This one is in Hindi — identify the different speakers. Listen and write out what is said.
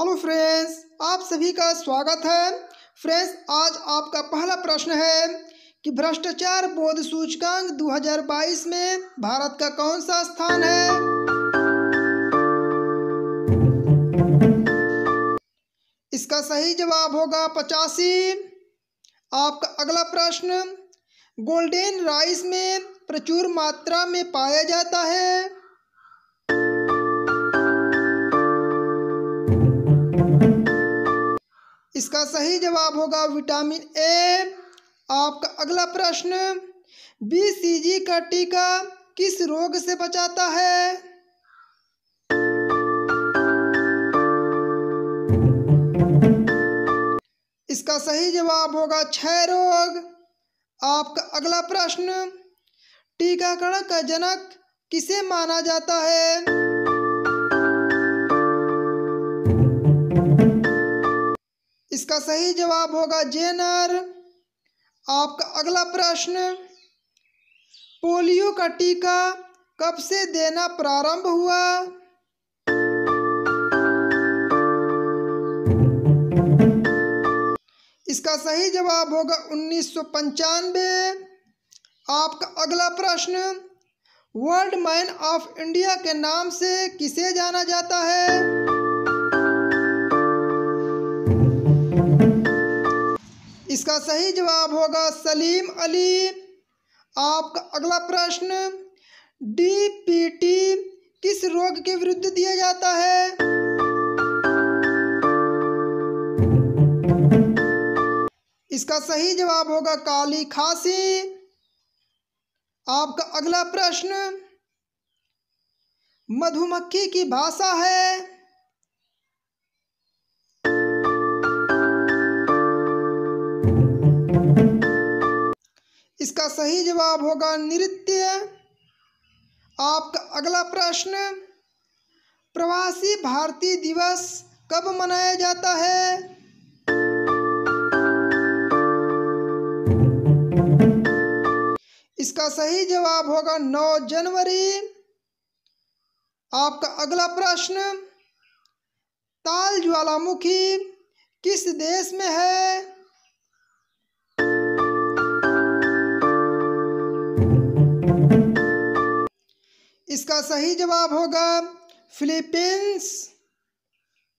Speaker 1: हेलो फ्रेंड्स आप सभी का स्वागत है। फ्रेंड्स आज आपका पहला प्रश्न है कि भ्रष्टाचार बोध सूचकांक 2022 में भारत का कौन सा स्थान है? इसका सही जवाब होगा पचासी। आपका अगला प्रश्न, गोल्डन राइस में प्रचुर मात्रा में पाया जाता है। इसका सही जवाब होगा विटामिन ए। आपका अगला प्रश्न बीसीजी का टीका किस रोग से बचाता है? इसका सही जवाब होगा क्षय रोग। आपका अगला प्रश्न, टीकाकरण का जनक किसे माना जाता है? इसका सही जवाब होगा जेनर। आपका अगला प्रश्न, पोलियो का टीका कब से देना प्रारंभ हुआ? इसका सही जवाब होगा उन्नीस सौ पंचानवे। आपका अगला प्रश्न, वर्ल्ड मैन ऑफ़ इंडिया के नाम से किसे जाना जाता है? इसका सही जवाब होगा सलीम अली। आपका अगला प्रश्न डीपीटी किस रोग के विरुद्ध दिया जाता है? इसका सही जवाब होगा काली खांसी। आपका अगला प्रश्न, मधुमक्खी की भाषा है। इसका सही जवाब होगा नृत्य। आपका अगला प्रश्न, प्रवासी भारतीय दिवस कब मनाया जाता है? इसका सही जवाब होगा 9 जनवरी। आपका अगला प्रश्न, ताल ज्वालामुखी किस देश में है? इसका सही जवाब होगा फिलीपींस।